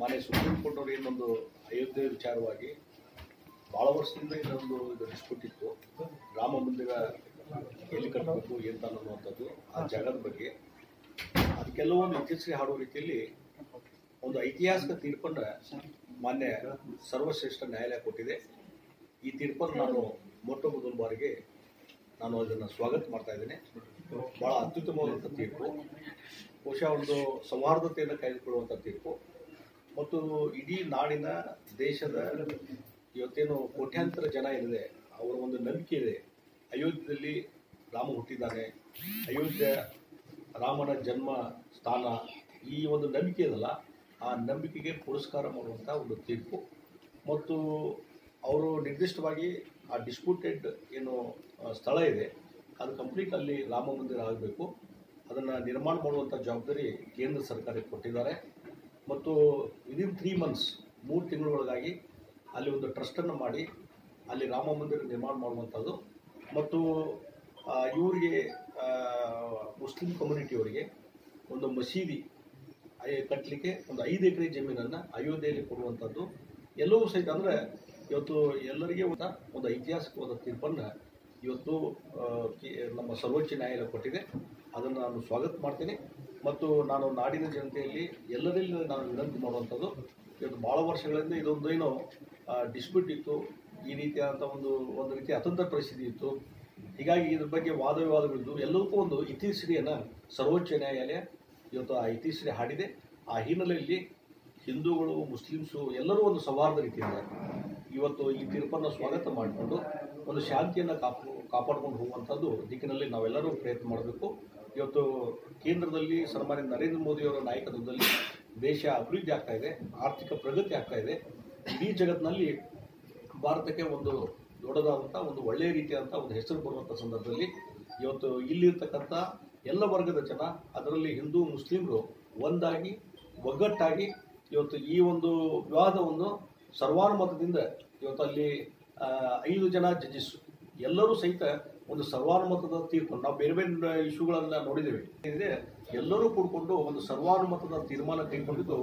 ಮಾನ್ಯ supreme court ಅವರು ಏನೊಂದು ಅಯೋಧ್ಯೆ ವಿಚಾರವಾಗಿ ಬಹಳ ವರ್ಷದಿಂದ ಇದೊಂದು ಇದು ಕೊಟ್ಟಿತ್ತು ರಾಮ ಮಂದಿರ ಎಲ್ಲಿ ಕಟ್ಟಬೇಕು ಎಂತ ಅನ್ನುವಂಥದ್ದು, ಆ ಜಾಗದ ಬಗ್ಗೆ. ಅದಕ್ಕೆಲ್ಲ ಒಂದು ಇತ್ತೀಚೆಗೆ ಹಾಡುವ ರೀತಿಯಲ್ಲಿ ಒಂದು ಐತಿಹಾಸಿಕ ತೀರ್ಪನ್ನು ಮಾನ್ಯ ಸರ್ವಶ್ರೇಷ್ಠ ನ್ಯಾಯಾಲಯ ಕೊಟ್ಟಿದೆ. ಈ ತೀರ್ಪನ್ನು ನಾನು ಮೊಟ್ಟ ಮೊದಲ ಬಾರಿಗೆ ನಾನು ಅದನ್ನು ಸ್ವಾಗತ ಮಾಡ್ತಾ ಇದ್ದೇನೆ. ಬಹಳ ಅತ್ಯುತ್ತಮವಾದಂಥ ತೀರ್ಪು. ಬಹುಶಃ ಒಂದು ಸೌಹಾರ್ದತೆಯನ್ನು ಕಾಯ್ದುಕೊಳ್ಳುವಂಥ ತೀರ್ಪು. ಮತ್ತು ಇಡೀ ನಾಡಿನ ದೇಶದ ಇವತ್ತೇನು ಕೋಟ್ಯಾಂತರ ಜನ ಏನಿದೆ ಅವರ ಒಂದು ನಂಬಿಕೆ ಇದೆ. ಅಯೋಧ್ಯೆಯಲ್ಲಿ ರಾಮ ಹುಟ್ಟಿದ್ದಾನೆ. ಅಯೋಧ್ಯೆ ರಾಮನ ಜನ್ಮ ಸ್ಥಾನ ಈ ಒಂದು ನಂಬಿಕೆ ಇದಲ್ಲ. ಆ ನಂಬಿಕೆಗೆ ಪುರಸ್ಕಾರ ಮಾಡುವಂಥ ಒಂದು ತೀರ್ಪು. ಮತ್ತು ಅವರು ನಿರ್ದಿಷ್ಟವಾಗಿ ಆ ಡಿಸ್ಪ್ಯೂಟೆಡ್ ಏನು ಸ್ಥಳ ಇದೆ. ಅದು ಕಂಪ್ಲೀಟ್ ಅಲ್ಲಿ ರಾಮ ಮಂದಿರ ಆಗಬೇಕು. ಅದನ್ನು ನಿರ್ಮಾಣ ಮಾಡುವಂಥ ಜವಾಬ್ದಾರಿ ಕೇಂದ್ರ ಸರ್ಕಾರಕ್ಕೆ ಕೊಟ್ಟಿದ್ದಾರೆ. ಮತ್ತು ವಿದಿನ್ ತ್ರೀ ಮಂತ್ಸ್ ಮೂರು ತಿಂಗಳೊಳಗಾಗಿ ಅಲ್ಲಿ ಒಂದು ಟ್ರಸ್ಟನ್ನು ಮಾಡಿ ಅಲ್ಲಿ ರಾಮ ಮಂದಿರ ನಿರ್ಮಾಣ ಮಾಡುವಂಥದ್ದು. ಮತ್ತು ಇವರಿಗೆ ಮುಸ್ಲಿಂ ಕಮ್ಯುನಿಟಿಯವರಿಗೆ ಒಂದು ಮಸೀದಿ ಕಟ್ಟಲಿಕ್ಕೆ ಒಂದು ಐದು ಎಕರೆ ಜಮೀನನ್ನು ಅಯೋಧ್ಯೆಯಲ್ಲಿ ಕೊಡುವಂಥದ್ದು. ಎಲ್ಲವೂ ಸಹಿತ ಅಂದರೆ ಇವತ್ತು ಎಲ್ಲರಿಗೆ ಒಂದು ಒಂದು ಐತಿಹಾಸಿಕವಾದ ತೀರ್ಪನ್ನು ಇವತ್ತು ನಮ್ಮ ಸರ್ವೋಚ್ಚ ನ್ಯಾಯಾಲಯ ಕೊಟ್ಟಿದೆ. ಅದನ್ನು ನಾನು ಸ್ವಾಗತ ಮಾಡ್ತೀನಿ. ಮತ್ತು ನಾನು ನಾಡಿನ ಜನತೆಯಲ್ಲಿ ಎಲ್ಲರಲ್ಲಿ ನಾನು ವಿನಂತಿ ಮಾಡುವಂಥದ್ದು, ಇವತ್ತು ಭಾಳ ವರ್ಷಗಳಿಂದ ಇದೊಂದು ಏನೋ ಡಿಸ್ಪ್ಯೂಟ್ ಇತ್ತು. ಈ ರೀತಿಯಾದಂಥ ಒಂದು ಒಂದು ರೀತಿಯ ಅತಂತ್ರ ಪರಿಸ್ಥಿತಿ ಇತ್ತು. ಹೀಗಾಗಿ ಇದ್ರ ಬಗ್ಗೆ ವಾದ ವಿವಾದಗಳಿದ್ದು ಎಲ್ಲದಕ್ಕೂ ಒಂದು ಇತಿಶ್ರೀಯನ್ನು ಸರ್ವೋಚ್ಚ ನ್ಯಾಯಾಲಯ ಇವತ್ತು ಆ ಇತಿಶ್ರೀ ಹಾಡಿದೆ. ಆ ಹಿನ್ನೆಲೆಯಲ್ಲಿ ಹಿಂದೂಗಳು, ಮುಸ್ಲಿಮ್ಸು ಎಲ್ಲರೂ ಒಂದು ಸೌಹಾರ್ದ ರೀತಿಯಿಂದ ಇವತ್ತು ಈ ತೀರ್ಪನ್ನು ಸ್ವಾಗತ ಮಾಡಿಕೊಂಡು ಒಂದು ಶಾಂತಿಯನ್ನು ಕಾಪು, ಕಾಪಾಡ್ಕೊಂಡು ಹೋಗುವಂಥದ್ದು ದಿಕ್ಕಿನಲ್ಲಿ ನಾವೆಲ್ಲರೂ ಪ್ರಯತ್ನ ಮಾಡಬೇಕು. ಇವತ್ತು ಕೇಂದ್ರದಲ್ಲಿ ಸನ್ಮಾನ್ಯ ನರೇಂದ್ರ ಮೋದಿಯವರ ನಾಯಕತ್ವದಲ್ಲಿ ದೇಶ ಅಭಿವೃದ್ಧಿ ಆಗ್ತಾ ಇದೆ, ಆರ್ಥಿಕ ಪ್ರಗತಿ ಆಗ್ತಾ ಇದೆ. ಇಡೀ ಜಗತ್ತಿನಲ್ಲಿ ಭಾರತಕ್ಕೆ ಒಂದು ದೊಡ್ಡದಾದಂಥ ಒಂದು ಒಳ್ಳೆಯ ರೀತಿಯಾದಂಥ ಒಂದು ಹೆಸರು ಬರುವಂಥ ಸಂದರ್ಭದಲ್ಲಿ ಇವತ್ತು ಇಲ್ಲಿರ್ತಕ್ಕಂಥ ಎಲ್ಲ ವರ್ಗದ ಜನ, ಅದರಲ್ಲಿ ಹಿಂದೂ, ಮುಸ್ಲಿಮರು ಒಂದಾಗಿ, ಒಗ್ಗಟ್ಟಾಗಿ ಇವತ್ತು ಈ ಒಂದು ವಿವಾದವನ್ನು ಸರ್ವಾನುಮತದಿಂದ ಇವತ್ತು ಅಲ್ಲಿ ಐದು ಜನ ಜಡ್ಜಸ್ ಎಲ್ಲರೂ ಸಹಿತ ಒಂದು ಸರ್ವಾನುಮತದ ತೀರ್ಮಾನ ನಾವು ಬೇರೆ ಬೇರೆ ಇಶ್ಯೂಗಳನ್ನ ನೋಡಿದ್ದೇವೆ. ಏನಿದೆ, ಎಲ್ಲರೂ ಕೂಡಿಕೊಂಡು ಒಂದು ಸರ್ವಾನುಮತದ ತೀರ್ಮಾನ ಕೈಗೊಂಡಿದ್ದು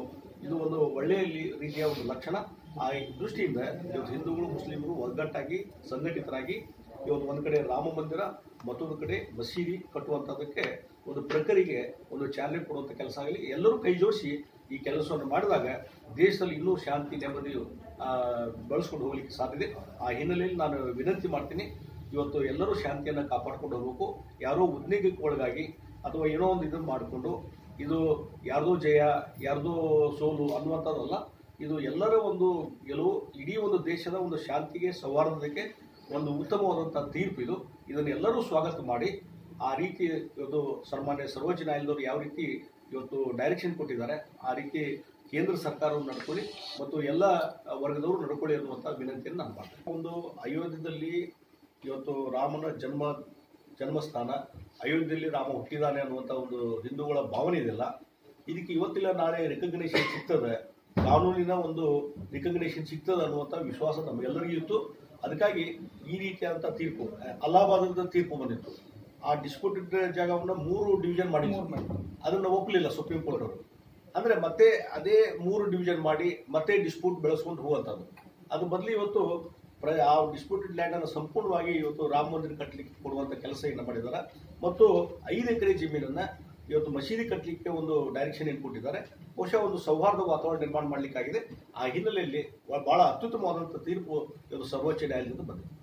ಇದು ಒಂದು ಒಳ್ಳೆಯ ರೀತಿಯ ಒಂದು ಲಕ್ಷಣ. ಆ ದೃಷ್ಟಿಯಿಂದ ಇವತ್ತು ಹಿಂದೂಗಳು, ಮುಸ್ಲಿಮರು ಒಗ್ಗಟ್ಟಾಗಿ, ಸಂಘಟಿತರಾಗಿ ಇವತ್ತು ಒಂದು ಕಡೆ ರಾಮ ಮಂದಿರ, ಮತ್ತೊಂದು ಕಡೆ ಮಸೀದಿ ಕಟ್ಟುವಂಥದ್ದಕ್ಕೆ ಒಂದು ಪ್ರಕ್ರಿಯೆಗೆ ಒಂದು ಚಾಲನೆ ಕೊಡುವಂಥ ಕೆಲಸ ಆಗಲಿ. ಎಲ್ಲರೂ ಕೈ ಜೋಡಿಸಿ ಈ ಕೆಲಸವನ್ನು ಮಾಡಿದಾಗ ದೇಶದಲ್ಲಿ ಇನ್ನೂ ಶಾಂತಿ ನೆಮ್ಮದಿಯು ಬಳಸ್ಕೊಂಡು ಹೋಗಲಿಕ್ಕೆ ಸಾಧ್ಯತೆ ಆ ಹಿನ್ನೆಲೆಯಲ್ಲಿ ನಾನು ವಿನಂತಿ ಮಾಡ್ತೀನಿ ಇವತ್ತು ಎಲ್ಲರೂ ಶಾಂತಿಯನ್ನು ಕಾಪಾಡ್ಕೊಂಡು ಹೋಗಬೇಕು. ಯಾರೋ ಉದ್ನೇಗಕ್ಕೆ ಒಳಗಾಗಿ ಅಥವಾ ಏನೋ ಒಂದು ಇದನ್ನು ಮಾಡಿಕೊಂಡು ಇದು ಯಾರ್ದೋ ಜಯ, ಯಾರ್ದೋ ಸೋಲು ಅನ್ನುವಂಥದ್ದಲ್ಲ, ಇದು ಎಲ್ಲರ ಒಂದು ಗೆಲುವು, ಇಡೀ ಒಂದು ದೇಶದ ಒಂದು ಶಾಂತಿಗೆ ಸೌಹಾರ್ದಕ್ಕೆ ಒಂದು ಉತ್ತಮವಾದಂಥ ತೀರ್ಪು ಇದು. ಇದನ್ನು ಎಲ್ಲರೂ ಸ್ವಾಗತ ಮಾಡಿ, ಆ ರೀತಿ ಇವತ್ತು ಸನ್ಮಾನ್ಯ ಸರ್ವೋಚ್ಚ ನ್ಯಾಯಾಲಯದವರು ಯಾವ ರೀತಿ ಇವತ್ತು ಡೈರೆಕ್ಷನ್ ಕೊಟ್ಟಿದ್ದಾರೆ, ಆ ರೀತಿ ಕೇಂದ್ರ ಸರ್ಕಾರವನ್ನು ನಡ್ಕೊಳ್ಳಿ ಮತ್ತು ಎಲ್ಲ ವರ್ಗದವರು ನಡ್ಕೊಳ್ಳಿ ಅನ್ನುವಂಥ ವಿನಂತಿಯನ್ನು ನಾನು ಮಾಡ್ತೇನೆ. ಒಂದು ಅಯೋಧ್ಯೆಯಲ್ಲಿ ಇವತ್ತು ರಾಮನ ಜನ್ಮ ಜನ್ಮಸ್ಥಾನ ಅಯೋಧ್ಯೆಯಲ್ಲಿ ರಾಮ ಹುಟ್ಟಿದಾನೆ ಅನ್ನುವಂಥ ಒಂದು ಹಿಂದೂಗಳ ಭಾವನೆ ಇದೆಲ್ಲ ಇದಕ್ಕೆ ಇವತ್ತಿಲ್ಲ ನಾಳೆ ರಿಕಗ್ನೇಷನ್ ಸಿಗ್ತದೆ. ಕಾನೂನಿನ ಒಂದು ರಿಕಗ್ನೇಷನ್ ಸಿಗ್ತದೆ ಅನ್ನುವಂಥ ವಿಶ್ವಾಸ ನಮಗೆಲ್ಲರಿಗೂ ಇತ್ತು. ಅದಕ್ಕಾಗಿ ಈ ರೀತಿಯಾದಂಥ ತೀರ್ಪು ಅಲಹಾಬಾದದ ತೀರ್ಪು ಬಂದಿತ್ತು. ಆ ಡಿಸ್ಪ್ಯೂಟೆಡ್ ಜಾಗವನ್ನು ಮೂರು ಡಿವಿಷನ್ ಮಾಡಿ ಅದನ್ನು ಒಪ್ಪಲಿಲ್ಲ ಸುಪ್ರೀಂ ಕೋರ್ಟ್ ಅವರು. ಅಂದರೆ ಮತ್ತೆ ಅದೇ ಮೂರು ಡಿವಿಷನ್ ಮಾಡಿ ಮತ್ತೆ ಡಿಸ್ಪ್ಯೂಟ್ ಬೆಳೆಸ್ಕೊಂಡು ಹೋಗುವಂಥದ್ದು ಅದು ಬದಲು ಇವತ್ತು ಪ್ರ ಆ ಡಿಸ್ಪ್ಯೂಟೆಡ್ ಲ್ಯಾಂಡ್ ಅನ್ನು ಸಂಪೂರ್ಣವಾಗಿ ಇವತ್ತು ರಾಮ ಮಂದಿರ ಕಟ್ಟಲಿಕ್ಕೆ ಕೊಡುವಂಥ ಕೆಲಸ ಮಾಡಿದ್ದಾರೆ. ಮತ್ತು ಐದು ಎಕರೆ ಜಮೀನನ್ನ ಇವತ್ತು ಮಸೀದಿ ಕಟ್ಟಲಿಕ್ಕೆ ಒಂದು ಡೈರೆಕ್ಷನ್ ಏನು ಕೊಟ್ಟಿದ್ದಾರೆ ಬಹುಶಃ ಒಂದು ಸೌಹಾರ್ದ ವಾತಾವರಣ ನಿರ್ಮಾಣ ಮಾಡಲಿಕ್ಕಾಗಿದೆ. ಆ ಹಿನ್ನೆಲೆಯಲ್ಲಿ ಬಹಳ ಅತ್ಯುತ್ತಮವಾದಂಥ ತೀರ್ಪು ಇವತ್ತು ಸರ್ವೋಚ್ಚ ನ್ಯಾಯಾಲಯದಿಂದ ಬಂದಿದೆ.